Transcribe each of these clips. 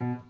Mm-hmm.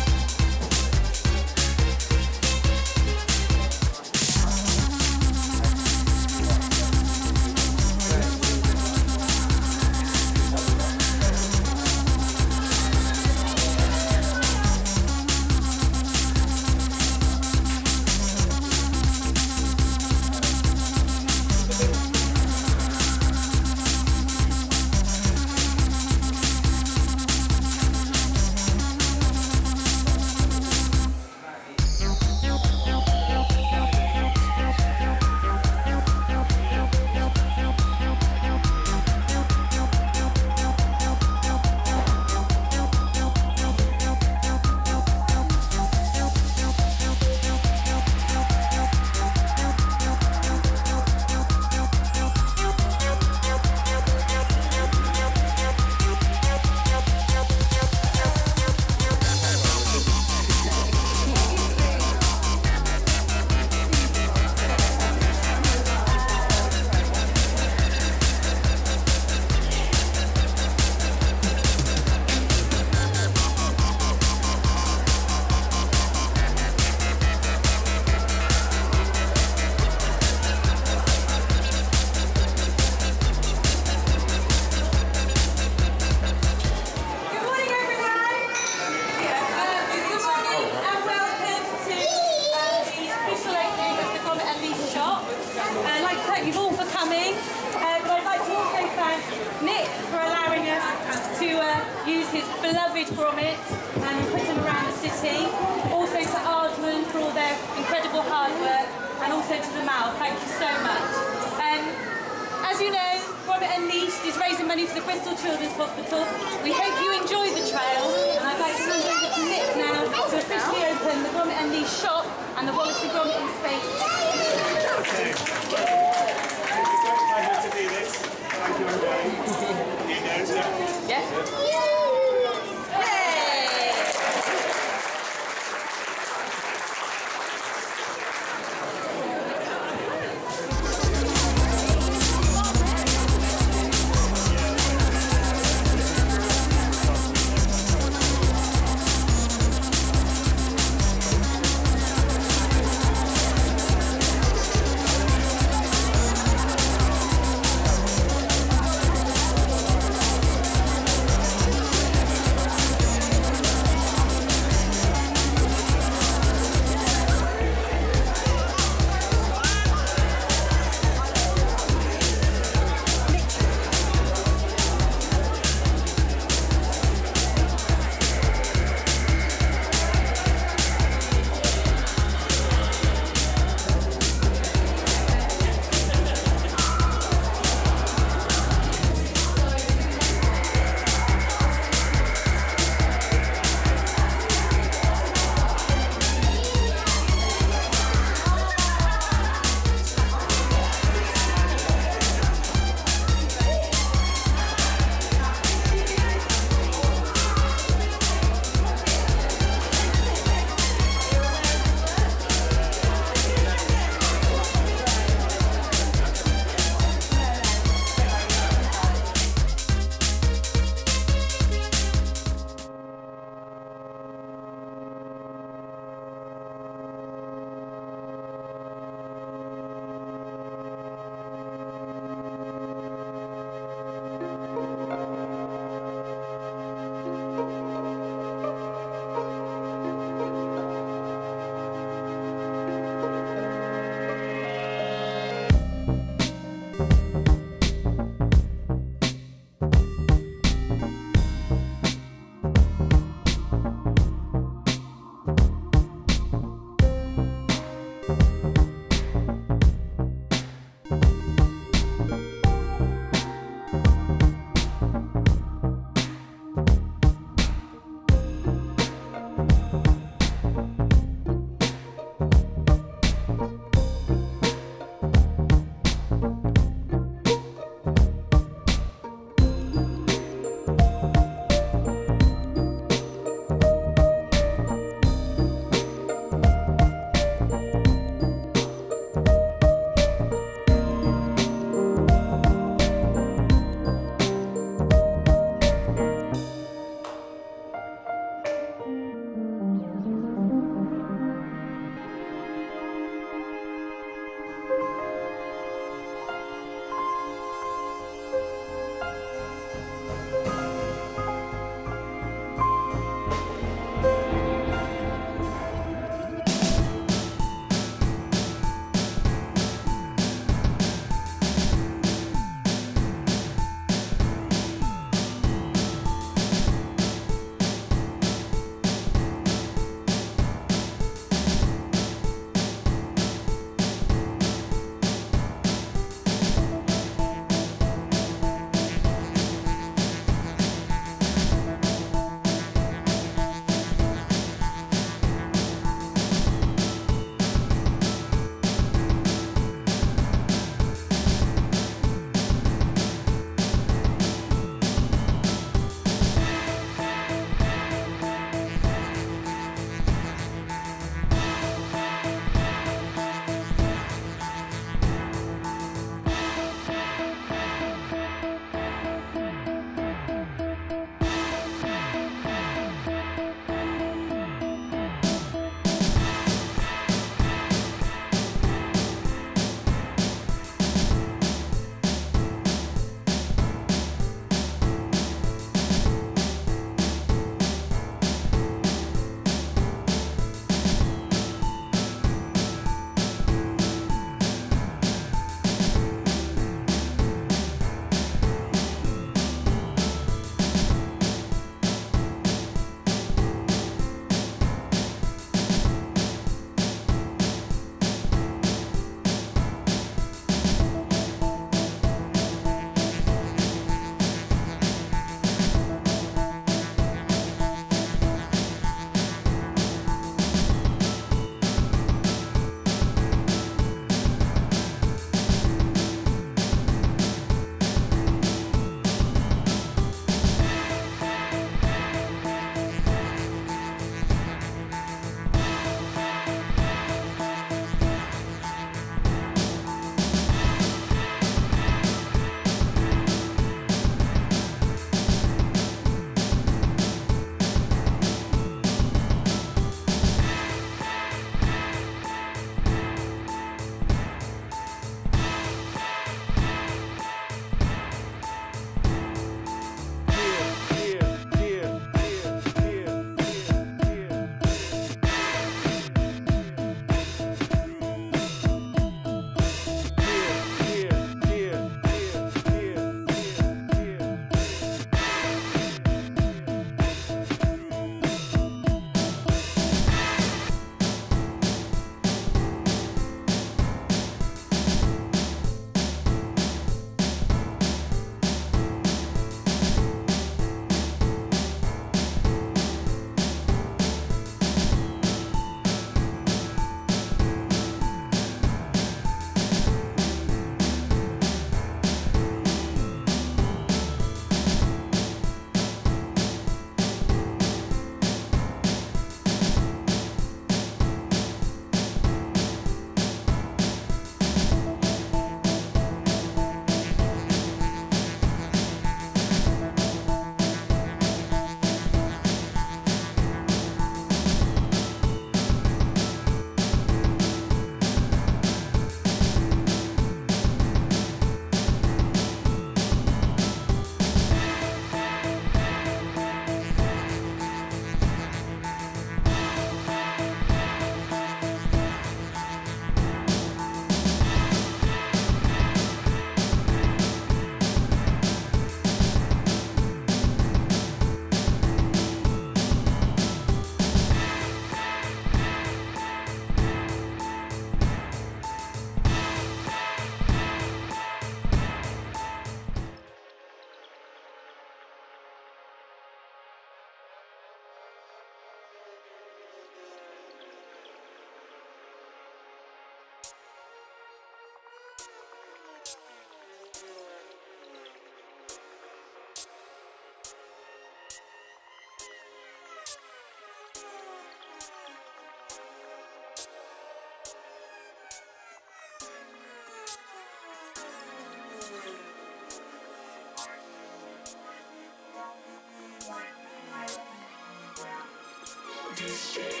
shit.